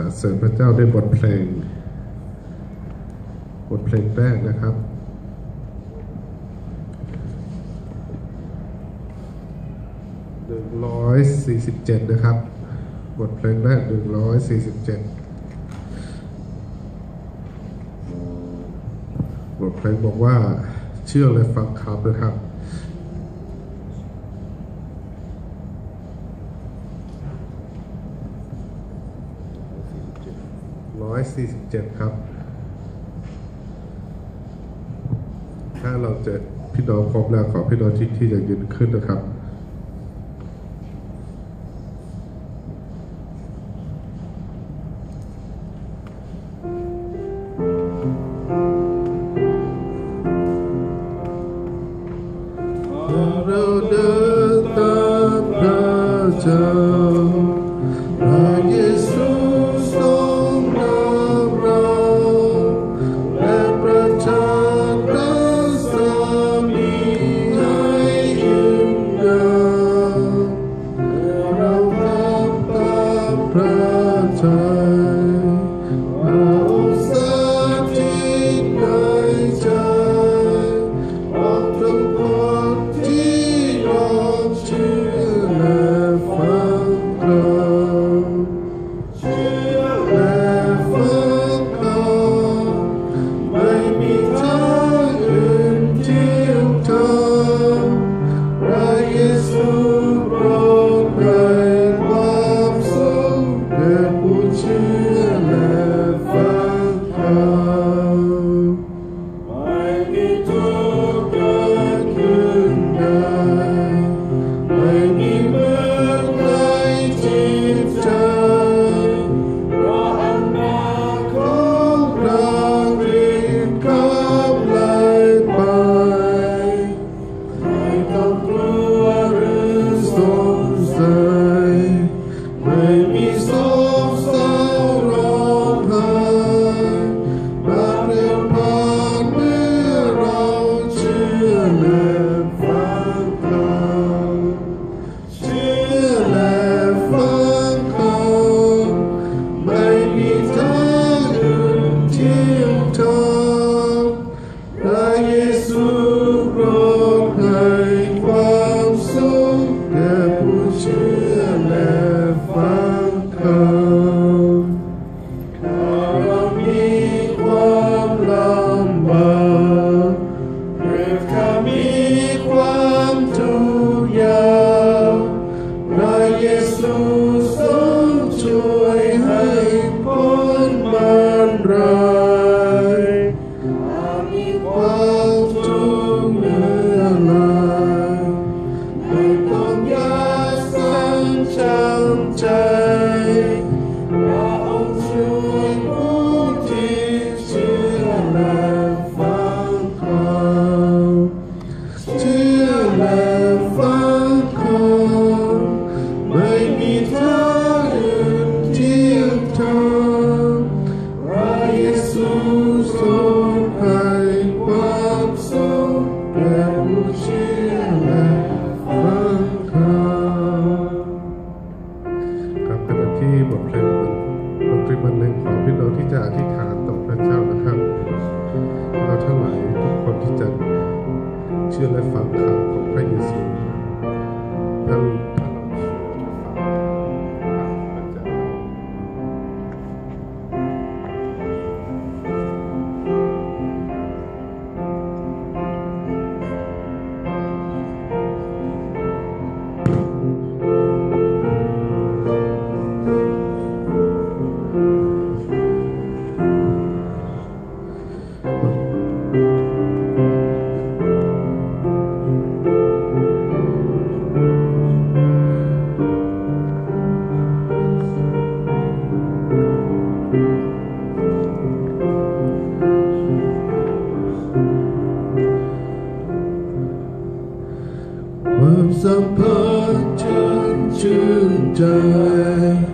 รรเสริญพระเจ้าด้วยบทเพลง บทเพลงแรกนะครับ หนึ่งร้อยสี่สิบเจ็ดนะครับ บทเพลงแรกหนึ่งร้อยสี่สิบเจ็ดบทเพลงบอกว่าเชื่อและฟังคำนะครับ 147 ครับ ถ้าเราจะพี่น้องพร้อมแล้วขอพี่น้องที่ที่จะยืนขึ้นนะครับเราเดิน blood. ที่จะเชื่อและฟังข่าวของพระเยซูทั้ง burden to die.